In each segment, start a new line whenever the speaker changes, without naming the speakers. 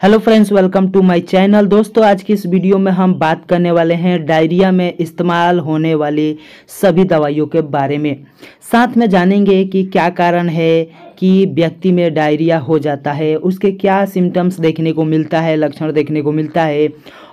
Hello friends welcome to my channel दोस्तों, आज की इस वीडियो में हम बात करने वाले हैं डायरिया में इस्तेमाल होने वाली सभी दवाइयों के बारे में। साथ में जानेंगे कि क्या कारण है कि व्यक्ति में डायरिया हो जाता है, उसके क्या सिम्टम्स देखने को मिलता है, लक्षण देखने को मिलता है,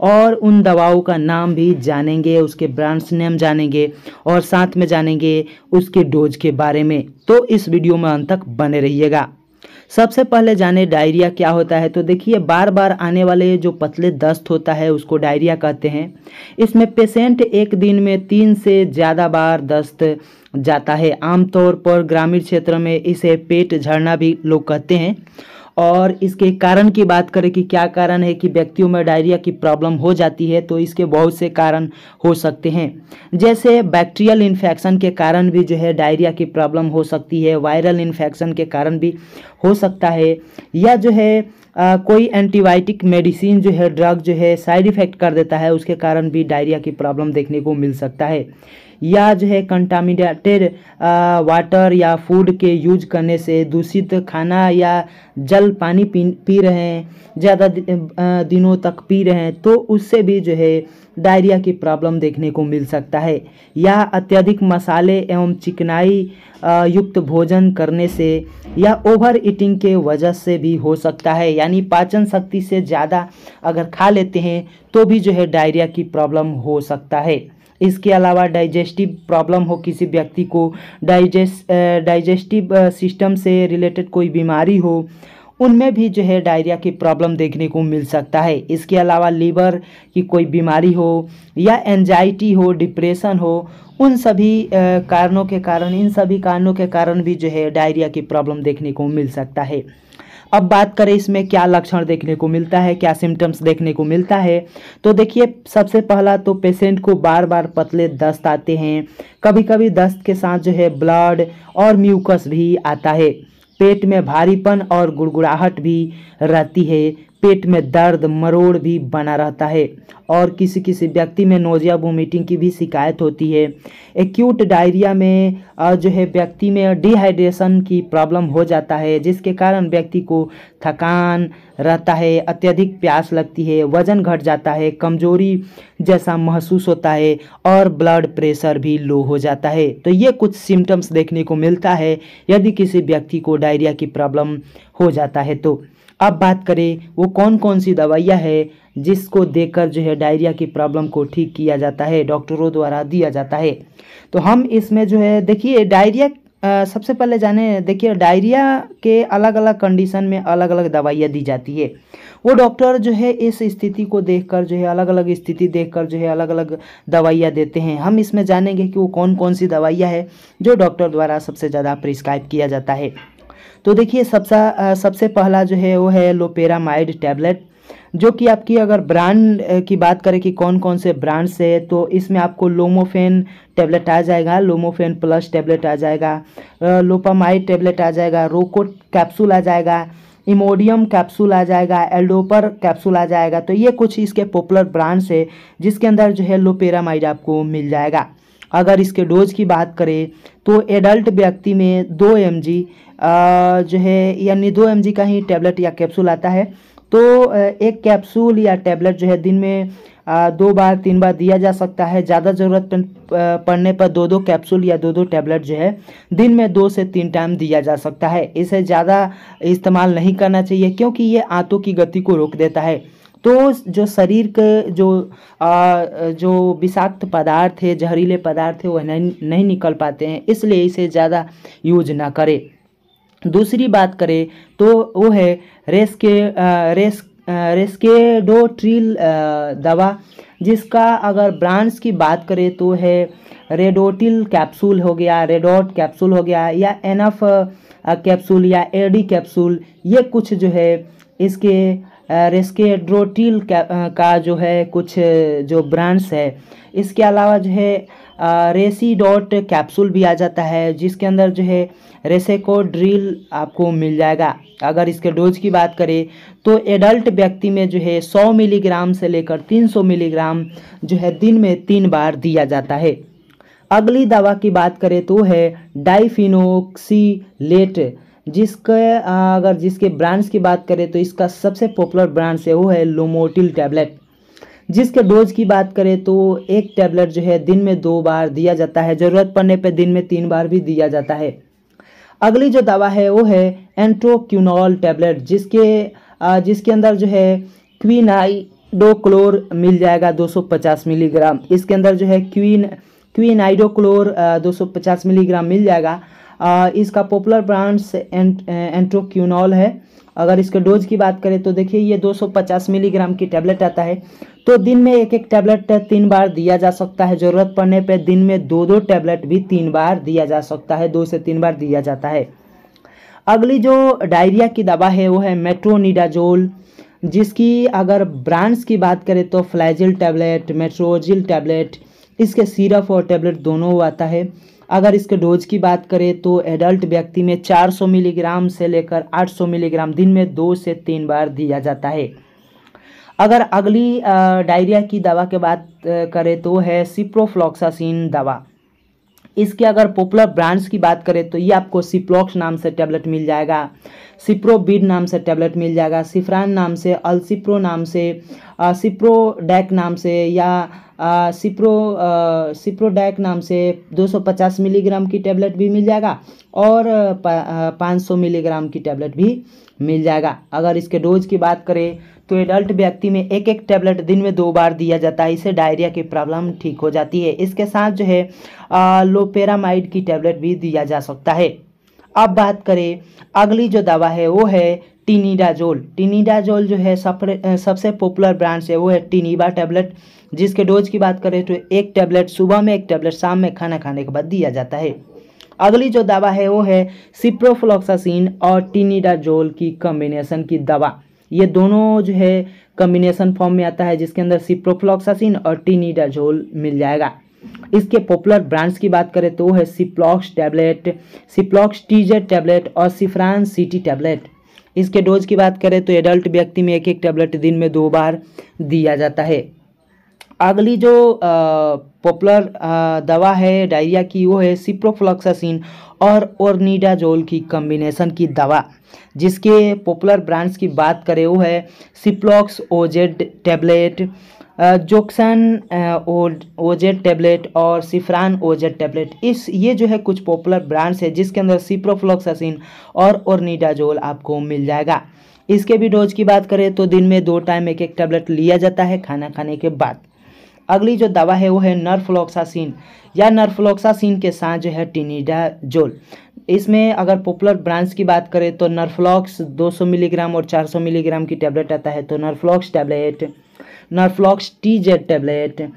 और उन दवाओं का नाम भी जानेंगे, उसके ब्रांड्स नेम जानेंगे, और साथ में जानेंगे उसके डोज के बारे में। तो इस वीडियो में अंत तक बने रहिएगा। सबसे पहले जाने डायरिया क्या होता है? तो देखिए बार बार आने वाले जो पतले दस्त होता है, उसको डायरिया कहते हैं। इसमें पेशेंट एक दिन में तीन से ज़्यादा बार दस्त जाता है। आमतौर पर ग्रामीण क्षेत्र में इसे पेट झड़ना भी लोग कहते हैं। और इसके कारण की बात करें कि क्या कारण है कि व्यक्तियों में डायरिया की प्रॉब्लम हो जाती है तो इसके बहुत से कारण हो सकते हैं। जैसे बैक्टीरियल इन्फेक्शन के कारण भी जो है डायरिया की प्रॉब्लम हो सकती है वायरल इन्फेक्शन के कारण भी हो सकता है या जो है आ, कोई एंटीबायोटिक मेडिसिन जो है ड्रग जो है साइड इफ़ेक्ट कर देता है उसके कारण भी डायरिया की प्रॉब्लम देखने को मिल सकता है। या जो है कंटामिनेटेड वाटर या फ़ूड के यूज़ करने से दूषित खाना या जल पानी पी पी रहे हैं, ज़्यादा दिनों तक पी रहे हैं तो उससे भी जो है डायरिया की प्रॉब्लम देखने को मिल सकता है। या अत्यधिक मसाले एवं चिकनाई युक्त भोजन करने से या ओवर ईटिंग के वजह से भी हो सकता है। यानी पाचन शक्ति से ज़्यादा अगर खा लेते हैं तो भी जो है डायरिया की प्रॉब्लम हो सकता है। इसके अलावा डाइजेस्टिव प्रॉब्लम हो किसी व्यक्ति को डाइजेस्ट डाइजेस्टिव सिस्टम से रिलेटेड कोई बीमारी हो, उनमें भी जो है डायरिया की प्रॉब्लम देखने को मिल सकता है। इसके अलावा लीवर की कोई बीमारी हो या एनजाइटी हो डिप्रेशन हो, उन सभी कारणों के कारण, इन सभी कारणों के कारण भी जो है डायरिया की प्रॉब्लम देखने को मिल सकता है। अब बात करें इसमें क्या लक्षण देखने को मिलता है, क्या सिम्टम्स देखने को मिलता है। तो देखिए, सबसे पहला तो पेशेंट को बार बार पतले दस्त आते हैं। कभी कभी दस्त के साथ जो है ब्लड और म्यूकस भी आता है। पेट में भारीपन और गुड़गुड़ाहट भी रहती है। पेट में दर्द, मरोड़ भी बना रहता है और किसी किसी व्यक्ति में नोजिया वोमिटिंग की भी शिकायत होती है। एक्यूट डायरिया में जो है, व्यक्ति में डिहाइड्रेशन की प्रॉब्लम हो जाता है, जिसके कारण व्यक्ति को थकान रहता है, अत्यधिक प्यास लगती है, वज़न घट जाता है, कमज़ोरी जैसा महसूस होता है और ब्लड प्रेशर भी लो हो जाता है। तो ये कुछ सिम्टम्स देखने को मिलता है, यदि किसी व्यक्ति को डायरिया की प्रॉब्लम हो जाता है तो। अब बात करें, वो कौन कौन सी दवाइयाँ है जिसको देकर जो है डायरिया की प्रॉब्लम को ठीक किया जाता है, डॉक्टरों द्वारा दिया जाता है। तो हम इसमें जो है, देखिए, डायरिया सबसे पहले जाने, देखिए, डायरिया के अलग अलग कंडीशन में अलग अलग दवाइयाँ दी जाती है। वो डॉक्टर जो है, इस स्थिति को देखकर जो है अलग अलग स्थिति देखकर जो है अलग अलग दवाइयाँ देते हैं। हम इसमें जानेंगे कि वो कौन कौन सी दवाइयाँ है जो डॉक्टर द्वारा सबसे ज़्यादा प्रिस्क्राइब किया जाता है। तो देखिए सबसे सबसे पहला जो है वो है लोपेरामाइड टैबलेट जो कि आपकी अगर ब्रांड की बात करें कि कौन कौन से ब्रांड से तो इसमें आपको लोमोफेन टैबलेट आ जाएगा लोमोफेन प्लस टैबलेट आ जाएगा लोपामाइड टैबलेट आ जाएगा रोको कैप्सूल आ जाएगा इमोडियम कैप्सूल आ जाएगा एल्डोपर कैप्सूल आ जाएगा तो ये कुछ इसके पॉपुलर ब्रांड्स है, जिसके अंदर जो है लोपेरामाइड आपको मिल जाएगा। अगर इसके डोज की बात करें तो एडल्ट व्यक्ति में दो एम जो है यानी दो एम का ही टैबलेट या कैप्सूल आता है। तो एक कैप्सूल या टैबलेट जो है दिन में दो बार तीन बार दिया जा सकता है। ज़्यादा ज़रूरत पड़ने पर दो दो कैप्सूल या दो दो टैबलेट जो है दिन में दो से तीन टाइम दिया जा सकता है। इसे ज़्यादा इस्तेमाल नहीं करना चाहिए क्योंकि ये आंतों की गति को रोक देता है। तो जो शरीर के जो आ, जो विषाक्त पदार्थ है जहरीले पदार्थ है वह नहीं नहीं निकल पाते हैं इसलिए इसे ज़्यादा यूज़ ना करें। दूसरी बात करें तो वो है रेस के रेस रेस्केडोट्रिल दवा, जिसका अगर ब्रांड्स की बात करें तो है रेडोटिल कैप्सूल हो गया, रेडोट कैप्सूल हो गया, या एनफ कैप्सूल या एडी कैप्सूल, ये कुछ जो है इसके रेस्केड्रोटिल का जो है कुछ जो ब्रांड्स है। इसके अलावा जो है रेसी डॉट कैप्सूल भी आ जाता है, जिसके अंदर जो है रेसेको ड्रिल आपको मिल जाएगा। अगर इसके डोज की बात करें तो एडल्ट व्यक्ति में जो है 100 मिलीग्राम से लेकर 300 मिलीग्राम जो है दिन में तीन बार दिया जाता है। अगली दवा की बात करें तो है डाइफिनोक्सीलेट, जिसके अगर जिसके ब्रांड्स की बात करें तो इसका सबसे पॉपुलर ब्रांड्स है वो है लोमोटिल टैबलेट। जिसके डोज की बात करें तो एक टैबलेट जो है दिन में दो बार दिया जाता है। ज़रूरत पड़ने पर दिन में तीन बार भी दिया जाता है। अगली जो दवा है वो है एंट्रोक्यूनॉल टैबलेट जिसके जिसके अंदर जो है क्वीनाइडोक्लोर मिल जाएगा 250 मिलीग्राम। इसके अंदर जो है क्वीन क्वीन क्वीनाइडोक्लोर 250 मिलीग्राम मिल जाएगा। इसका पॉपुलर ब्रांड्स एंट्रोक्यूनॉल है। अगर इसके डोज की बात करें तो देखिए ये 250 मिलीग्राम की टैबलेट आता है। तो दिन में एक एक टैबलेट तीन बार दिया जा सकता है। ज़रूरत पड़ने पर दिन में दो दो टैबलेट भी तीन बार दिया जा सकता है। दो से तीन बार दिया जाता है। अगली जो डायरिया की दवा है, वो है मेट्रोनिडाजोल जिसकी अगर ब्रांड्स की बात करें तो फ्लैजिल टैबलेट मेट्रोजिल टैबलेट इसके सिरप और टैबलेट दोनों आता है। अगर इसके डोज की बात करें तो एडल्ट व्यक्ति में 400 मिलीग्राम से लेकर 800 मिलीग्राम दिन में दो से तीन बार दिया जाता है। अगर अगली डायरिया की दवा के बात करें तो है सिप्रोफ्लॉक्सासिन दवा। इसके अगर पॉपुलर ब्रांड्स की बात करें तो ये आपको सिप्लॉक्स नाम से टैबलेट मिल जाएगा सिप्रोबिड नाम से टैबलेट मिल जाएगा सिफ्रान नाम से अल्सिप्रो नाम से सिप्रोडैक नाम से या सिप्रो सिप्रोडैक नाम से 250 मिलीग्राम की टैबलेट भी मिल जाएगा और पाँच सौ मिलीग्राम की टैबलेट भी मिल जाएगा। अगर इसके डोज की बात करें तो एडल्ट व्यक्ति में एक एक टैबलेट दिन में दो बार दिया जाता है, इससे डायरिया की प्रॉब्लम ठीक हो जाती है। इसके साथ जो है लोपेरामाइड की टैबलेट भी दिया जा सकता है। अब बात करें, अगली जो दवा है, वो है टीनिडाजोल टीनिडाजोल जो है सबसे पॉपुलर ब्रांड है वो है टीनिबा टैबलेट जिसके डोज की बात करें तो एक टैबलेट सुबह में, एक टैबलेट शाम में खाना खाने के बाद दिया जाता है। अगली जो दवा है, वो है सिप्रोफ्लोक्सासिन और टीनिडाजोल की कॉम्बिनेशन की दवा। ये दोनों जो है कम्बिनेशन फॉर्म में आता है, जिसके अंदर सिप्रोफ्लॉक्सासिन और टीनिडाजोल मिल जाएगा। इसके पॉपुलर ब्रांड्स की बात करें तो है Ciplox tablet Ciplox TZ tablet और सिफ्रान सिटी टैबलेट इसके डोज की बात करें तो एडल्ट व्यक्ति में एक एक टैबलेट दिन में दो बार दिया जाता है। अगली जो पॉपुलर दवा है डायरिया की, वो है सिप्रोफ्लॉक्सासिन और ओरनीडाजोल की कॉम्बिनेशन की दवा। जिसके पॉपुलर ब्रांड्स की बात करें, वो है Ciplox OZ tablet जोक्सन OZ tablet और सिफ्रान ओजेड टैबलेट इस, ये जो है कुछ पॉपुलर ब्रांड्स है, जिसके अंदर सिप्रोफ्लॉक्सासिन और ओरनीडाजोल आपको मिल जाएगा। इसके भी डोज की बात करें तो दिन में दो टाइम एक एक टैबलेट लिया जाता है, खाना खाने के बाद। अगली जो दवा है, वो है नर्फ्लोक्सासिन। या नर्फ्लोक्सासिन के साथ जो है टिनिडाजोल। इसमें अगर पॉपुलर ब्रांड्स की बात करें तो नर्फ्लॉक्स 200 मिलीग्राम और 400 मिलीग्राम की टैबलेट आता है तो Norflox tablet, Norflox T Z tablet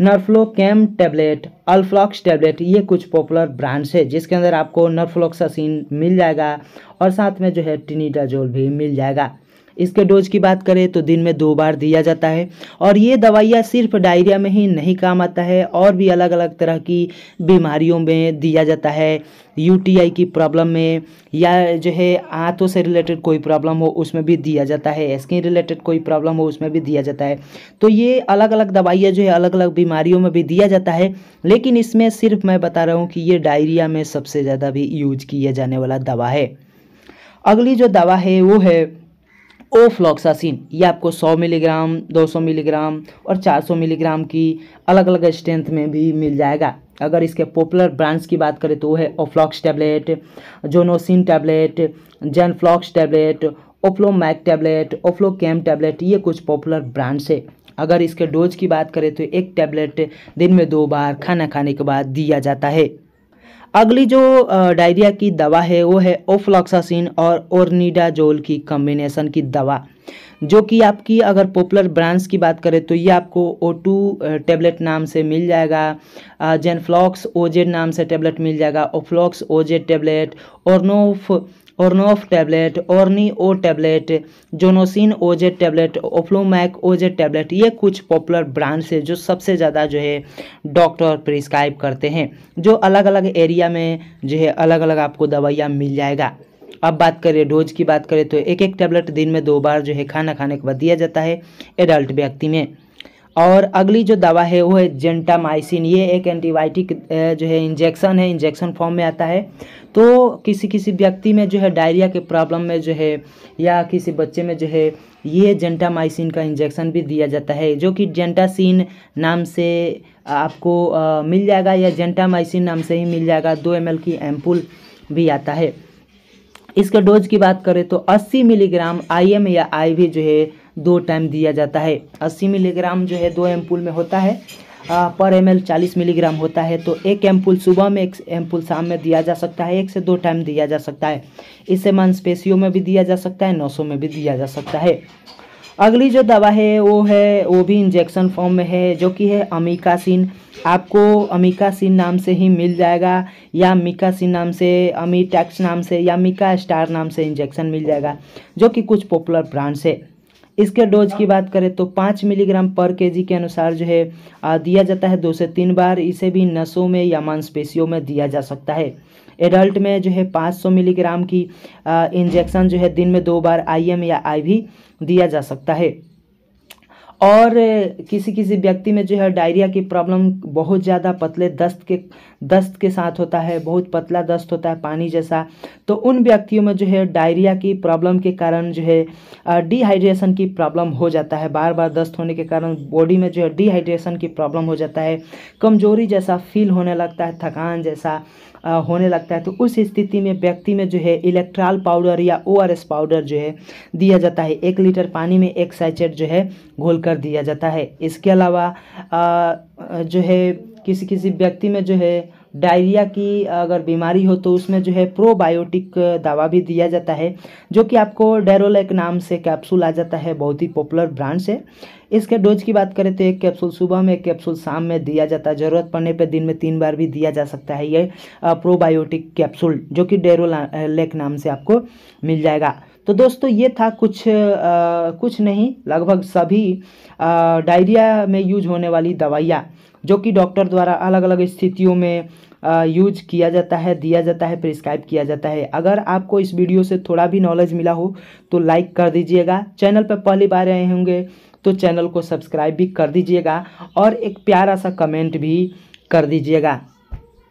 नर्फ्लोकैम tablet, अल्फ्लॉक्स tablet, ये कुछ पॉपुलर ब्रांड्स है, जिसके अंदर आपको नर्फ्लॉक्सासिन मिल जाएगा और साथ में जो है टिनिडाजोल भी मिल जाएगा। इसके डोज की बात करें तो दिन में दो बार दिया जाता है। और ये दवाइयाँ सिर्फ़ डायरिया में ही नहीं काम आता है, और भी अलग अलग तरह की बीमारियों में दिया जाता है। यूटीआई की प्रॉब्लम में या जो है आंतों से रिलेटेड कोई प्रॉब्लम हो, उसमें भी दिया जाता है। स्किन रिलेटेड कोई प्रॉब्लम हो, उसमें भी दिया जाता है। तो ये अलग अलग दवाइयाँ जो है अलग अलग बीमारियों में भी दिया जाता है। लेकिन इसमें सिर्फ़ मैं बता रहा हूँ कि ये डायरिया में सबसे ज़्यादा भी यूज़ किया जाने वाला दवा है। अगली जो दवा है, वो है ओफ्लॉक्सासिन ये आपको 100 मिलीग्राम 200 मिलीग्राम और 400 मिलीग्राम की अलग अलग स्ट्रेंथ में भी मिल जाएगा। अगर इसके पॉपुलर ब्रांड्स की बात करें तो वो है Oflox tablet जोनोसिन tablet Zenflox tablet Oflomac tablet ओफ्लोकैम tablet ये कुछ पॉपुलर ब्रांड्स है। अगर इसके डोज की बात करें तो एक टैबलेट दिन में दो बार खाना खाने के बाद दिया जाता है। अगली जो डायरिया की दवा है, वो है ओफ्लॉक्सासिन और ओरनीडाजोल की कॉम्बिनेशन की दवा। जो कि आपकी अगर पॉपुलर ब्रांड्स की बात करें तो ये आपको ओ टू टेबलेट नाम से मिल जाएगा। जेनफ्लॉक्स ओजेड नाम से टेबलेट मिल जाएगा। ओफ्लॉक्स ओजेड टेबलेट ओरनोफ ओरनोफ टैबलेट ओरनी ओ tablet जोनोसिन OZ tablet Oflomac OZ tablet ये कुछ पॉपुलर ब्रांड्स है जो सबसे ज़्यादा जो है डॉक्टर प्रिस्क्राइब करते हैं। जो अलग अलग एरिया में जो है अलग अलग आपको दवाइयाँ मिल जाएगा। अब बात करें, डोज की बात करें तो एक एक टैबलेट दिन में दो बार जो है खाना खाने के बाद दिया जाता है एडल्ट व्यक्ति में। और अगली जो दवा है वो है जेंटामाइसिन ये एक एंटीबायोटिक जो है इंजेक्शन है इंजेक्शन फॉर्म में आता है। तो किसी किसी व्यक्ति में जो है डायरिया के प्रॉब्लम में जो है या किसी बच्चे में जो है ये जेंटामाइसिन का इंजेक्शन भी दिया जाता है जो कि जेंटासिन नाम से आपको आ, मिल जाएगा या जेंटामाइसिन नाम से ही मिल जाएगा। दो एम की एम्पुल भी आता है। इसके डोज की बात करें तो 80 मिलीग्राम आईएम या आईवी जो है दो टाइम दिया जाता है। 80 मिलीग्राम जो है दो एम्पुल में होता है। आ, पर एम एल चालीस मिलीग्राम होता है। तो एक एम्पुल सुबह में एक एम्पुल शाम में दिया जा सकता है। एक से दो टाइम दिया जा सकता है। इसे मांसपेशियों में भी दिया जा सकता है नसों में भी दिया जा सकता है। अगली जो दवा है वो है वो भी इंजेक्शन फॉर्म में है जो कि है अमीकासिन आपको अमीकासिन नाम से ही मिल जाएगा या मिकासिन नाम से अमीटैक्स नाम से या मिका स्टार नाम से इंजेक्शन मिल जाएगा जो कि कुछ पॉपुलर ब्रांड्स है। इसके डोज की बात करें तो पाँच मिलीग्राम पर केजी के अनुसार जो है दिया जाता है दो से तीन बार। इसे भी नसों में या मांसपेशियों में दिया जा सकता है। एडल्ट में जो है 500 मिलीग्राम की इंजेक्शन जो है दिन में दो बार आईएम या आईवी दिया जा सकता है। और किसी किसी व्यक्ति में जो है डायरिया की प्रॉब्लम बहुत ज़्यादा पतले दस्त के दस्त के साथ होता है, बहुत पतला दस्त होता है, पानी जैसा तो उन व्यक्तियों में जो है डायरिया की प्रॉब्लम के कारण जो है डिहाइड्रेशन की प्रॉब्लम हो जाता है। बार बार दस्त होने के कारण बॉडी में जो है डिहाइड्रेशन की प्रॉब्लम हो जाता है। कमज़ोरी जैसा फील होने लगता है, थकान जैसा होने लगता है तो उस स्थिति में व्यक्ति में जो है इलेक्ट्रॉल पाउडर या ओआरएस पाउडर जो है दिया जाता है। एक लीटर पानी में एक सैचेट जो है घोल कर दिया जाता है। इसके अलावा जो है किसी किसी व्यक्ति में जो है डायरिया की अगर बीमारी हो तो उसमें जो है प्रोबायोटिक दवा भी दिया जाता है जो कि आपको डेरोलेक नाम से कैप्सूल आ जाता है बहुत ही पॉपुलर ब्रांड से। इसके डोज की बात करें तो एक कैप्सूल सुबह में एक कैप्सूल शाम में दिया जाता है। ज़रूरत पड़ने पर दिन में तीन बार भी दिया जा सकता है ये प्रोबायोटिक कैप्सूल जो कि डेरोलेक नाम से आपको मिल जाएगा। तो दोस्तों ये था कुछ आ, कुछ नहीं लगभग सभी डायरिया में यूज़ होने वाली दवाइयाँ। जो कि डॉक्टर द्वारा अलग अलग स्थितियों में यूज़ किया जाता है, दिया जाता है, प्रिस्क्राइब किया जाता है। अगर आपको इस वीडियो से थोड़ा भी नॉलेज मिला हो तो लाइक कर दीजिएगा। चैनल पर पहली बार आए होंगे तो चैनल को सब्सक्राइब भी कर दीजिएगा और एक प्यारा सा कमेंट भी कर दीजिएगा।